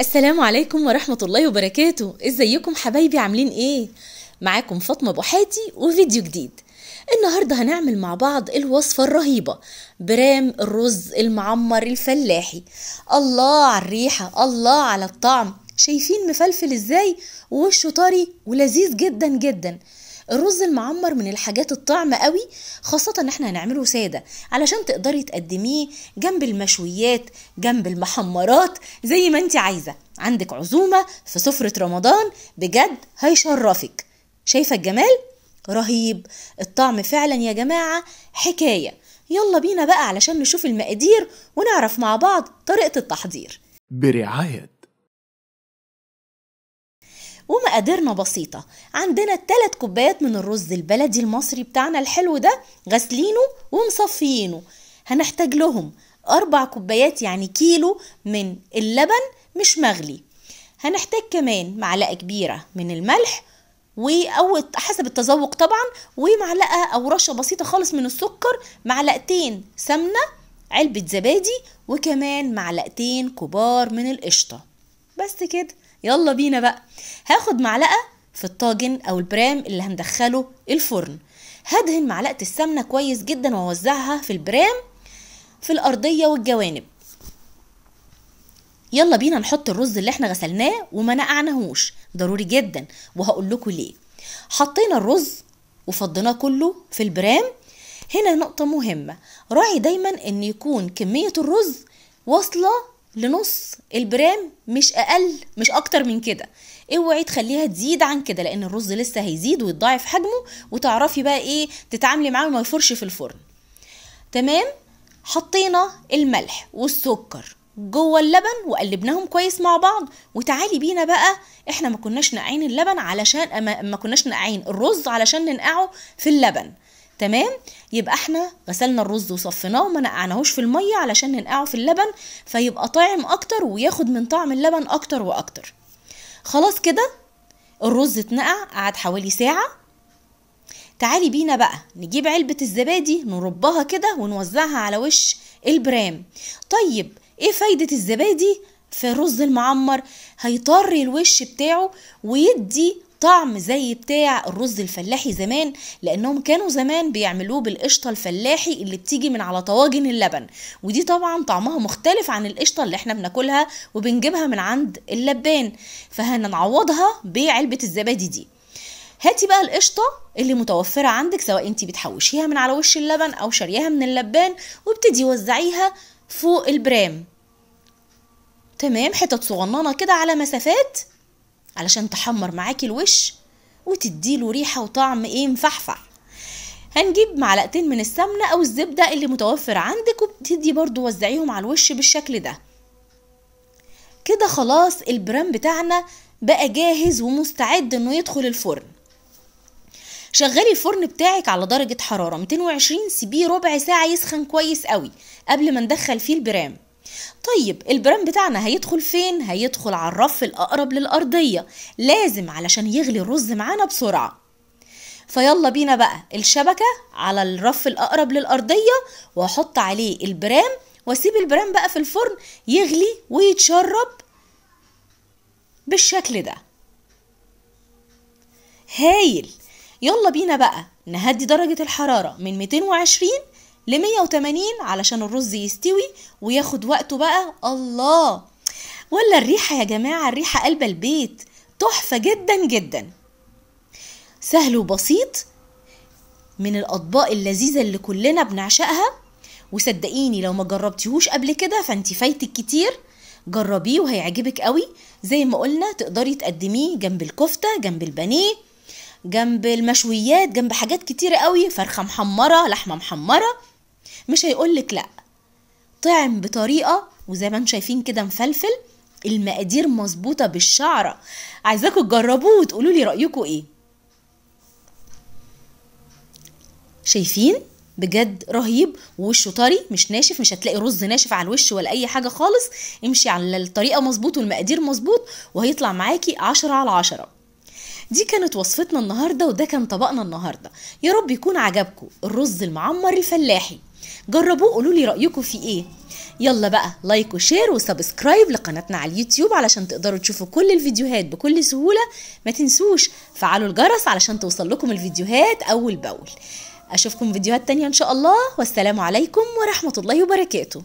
السلام عليكم ورحمة الله وبركاته. إزيكم حبايبي؟ عاملين إيه؟ معاكم فاطمة بوحاتي وفيديو جديد. النهاردة هنعمل مع بعض الوصفة الرهيبة. برام الرز المعمر الفلاحي. الله على الريحة الله على الطعم. شايفين مفلفل إزاي؟ ووشه طري ولذيذ جدا جدا. الرز المعمر من الحاجات الطعمة قوي خاصة إن إحنا هنعمله سادة علشان تقدري تقدميه جنب المشويات جنب المحمرات زي ما انت عايزة. عندك عزومة في سفرة رمضان بجد هيشرفك. شايفة الجمال؟ رهيب. الطعم فعلا يا جماعة حكاية. يلا بينا بقى علشان نشوف المقادير ونعرف مع بعض طريقة التحضير. برعاية ومقاديرنا بسيطة. عندنا 3 كوبايات من الرز البلدي المصري بتاعنا الحلو ده غسلينه ومصفيينه. هنحتاج لهم أربع كوبايات يعني كيلو من اللبن مش مغلي. هنحتاج كمان معلقة كبيرة من الملح أو حسب التذوق طبعا ومعلقة أو رشة بسيطة خالص من السكر معلقتين سمنة علبة زبادي وكمان معلقتين كبار من القشطة. بس كده. يلا بينا بقى. هاخد معلقة في الطاجن أو البرام اللي هندخله الفرن. هدهن معلقة السمنة كويس جدا وأوزعها في البرام في الأرضية والجوانب. يلا بينا نحط الرز اللي إحنا غسلناه وما نقعناهوش. ضروري جدا. وهقول لكم ليه. حطينا الرز وفضيناه كله في البرام. هنا نقطة مهمة. راعي دايما إن يكون كمية الرز واصلة لنص البرام مش أقل مش أكتر من كده. اوعي تخليها تزيد عن كده لأن الرز لسه هيزيد ويتضاعف حجمه. وتعرفي بقى إيه تتعاملي معاه وما يفرش في الفرن. تمام؟ حطينا الملح والسكر جوه اللبن وقلبناهم كويس مع بعض. وتعالي بينا بقى إحنا ما كناش نقعين اللبن علشان ما, كناش نقعين الرز علشان ننقعه في اللبن. تمام؟ يبقى إحنا غسلنا الرز وصفيناه وما نقعناهوش في المية علشان ننقعه في اللبن فيبقى طاعم أكتر وياخد من طعم اللبن أكتر وأكتر. خلاص كده؟ الرز اتنقع قعد حوالي ساعة. تعالي بينا بقى نجيب علبة الزبادي نربها كده ونوزعها على وش البرام. طيب إيه فايدة الزبادي في الرز المعمر؟ هيطري الوش بتاعه ويدي طعم زي بتاع الرز الفلاحي زمان لأنهم كانوا زمان بيعملوه بالقشطة الفلاحي اللي بتيجي من على طواجن اللبن. ودي طبعا طعمها مختلف عن القشطة اللي إحنا بناكلها وبنجيبها من عند اللبان. فهنعوضها بعلبة الزبادي دي. هاتي بقى القشطة اللي متوفرة عندك سواء انت بتحوشيها من على وش اللبن أو شارياها من اللبان وابتدي وزعيها فوق البرام. تمام؟ حتت صغننة كده على مسافات. علشان تحمر معاكي الوش وتديله ريحة وطعم إيه مفحفح. هنجيب معلقتين من السمنة أو الزبدة اللي متوفر عندك وبتدي برضو وزعيهم على الوش بالشكل ده. كده خلاص البرام بتاعنا بقى جاهز ومستعد إنه يدخل الفرن. شغلي الفرن بتاعك على درجة حرارة 220 سيبيه ربع ساعة يسخن كويس قوي قبل ما ندخل فيه البرام. طيب البرام بتاعنا هيدخل فين؟ هيدخل على الرف الأقرب للأرضية. لازم علشان يغلي الرز معانا بسرعة. فيلا بينا بقى الشبكة على الرف الأقرب للأرضية وأحط عليه البرام وأسيب البرام بقى في الفرن يغلي ويتشرب بالشكل ده. هايل! يلا بينا بقى نهدي درجة الحرارة من 220 ل 180 علشان الرز يستوي وياخد وقته بقى. الله! ولا الريحة يا جماعة الريحة قلب البيت. تحفة جدا جدا. سهل وبسيط من الأطباق اللذيذة اللي كلنا بنعشقها. وصدقيني لو ما جربتيهوش قبل كده فأنت فايتك كتير. جربيه وهيعجبك قوي. زي ما قلنا تقدري تقدميه جنب الكفتة جنب البانيه جنب المشويات جنب حاجات كتيرة قوي. فرخة محمرة لحمة محمرة. مش هيقولك لا. طعم بطريقة وزي ما أنتم شايفين كده مفلفل المقادير مظبوطة بالشعرة. عايزاكم تجربوه وتقولوا لي رأيكم إيه. شايفين؟ بجد رهيب. ووشه طري مش ناشف مش هتلاقي رز ناشف على الوش ولا أي حاجة خالص. امشي على الطريقة مظبوط والمقادير مظبوط وهيطلع معاكي عشرة على عشرة. دي كانت وصفتنا النهارده وده كان طبقنا النهارده. يا رب يكون عجبكم الرز المعمر الفلاحي. جربوه قولوا لي رأيكم فيه إيه. يلا بقى like و share و subscribe لقناتنا على اليوتيوب علشان تقدروا تشوفوا كل الفيديوهات بكل سهولة. ما تنسوش فعلوا الجرس علشان توصل لكم الفيديوهات أول بأول. أشوفكم فيديوهات تانية إن شاء الله. والسلام عليكم ورحمة الله وبركاته.